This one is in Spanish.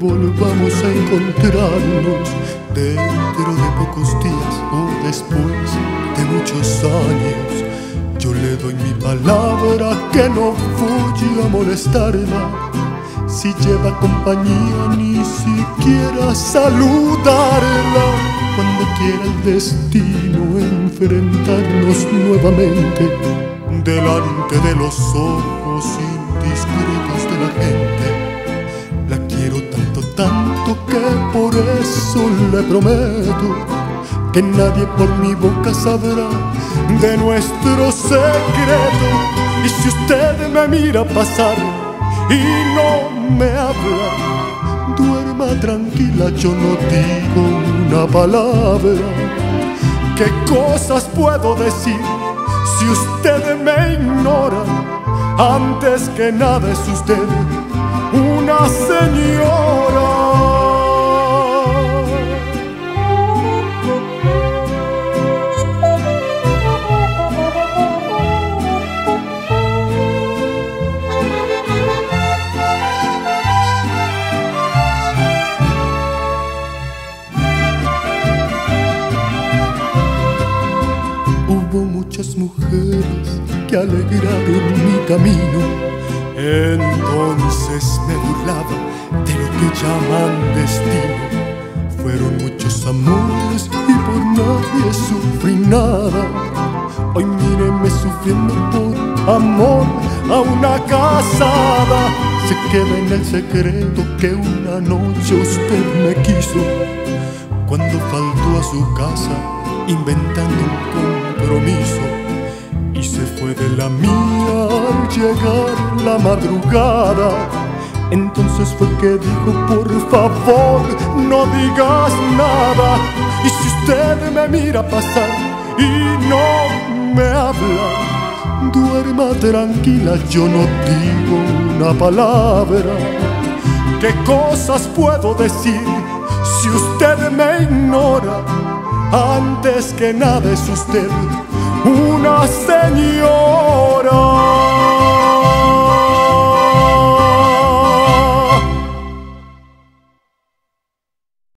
volvamos a encontrarnos dentro de pocos días o después de muchos años. Yo le doy mi palabra que no voy a molestarla. Si lleva compañía ni siquiera saludarla. Cuando quiera el destino enfrentarnos nuevamente delante de los ojos indiscretos por eso le prometo que nadie por mi boca sabrá de nuestro secreto. Y si usted me mira pasar y no me habla, duerma tranquila, yo no digo una palabra. ¿Qué cosas puedo decir si usted me ignora? Antes que nada es usted una señora. Hubo muchas mujeres que alegraron mi camino. Entonces me burlaba de lo que llaman destino. Fueron muchos amores y por nadie sufrí nada. Hoy míreme sufriendo por amor a una casada. Se queda en el secreto que una noche usted me quiso. Cuando faltó a su casa inventando un compromiso y se fue de la mía al llegar la madrugada. Entonces fue que dijo, por favor, no digas nada. Y si usted me mira pasar y no me habla, duerma tranquila, yo no digo una palabra. ¿Qué cosas puedo decir si usted me ignora? Antes que nada es usted una señora.